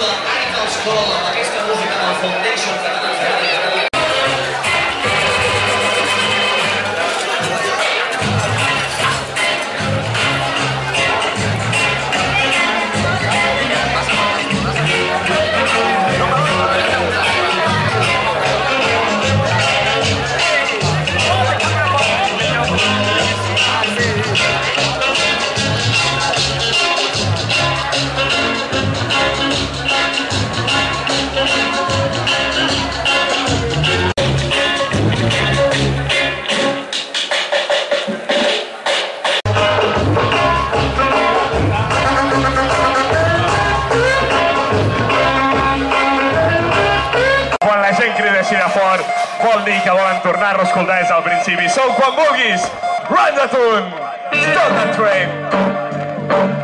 de Arical School amb aquesta música del Foundation que vol dir que volen tornar-lo a escoltar des del principi. Som quan vulguis! Run the tune! Stop the train!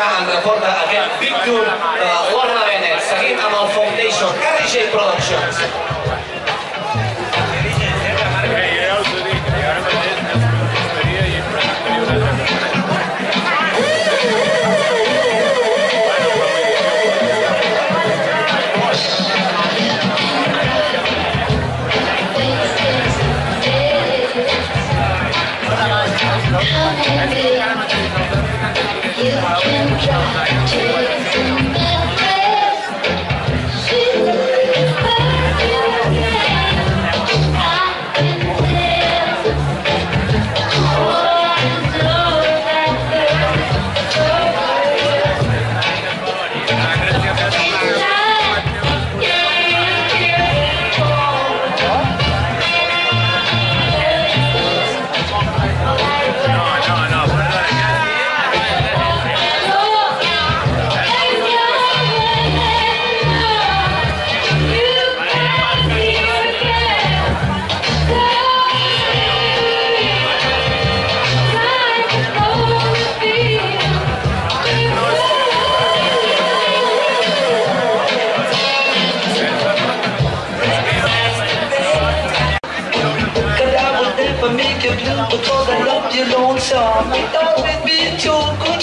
Menjar, ens reporta aquest Big de Lorna Bennett, seguint amb el Foundation, KDJ Productions. You can try chasing song. It always been too good.